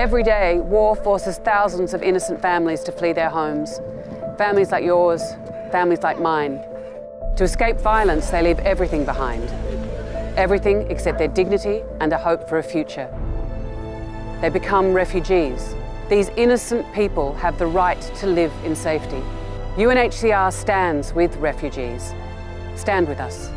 Every day, war forces thousands of innocent families to flee their homes. Families like yours, families like mine. To escape violence, they leave everything behind. Everything except their dignity and a hope for a future. They become refugees. These innocent people have the right to live in safety. UNHCR stands with refugees. Stand with us.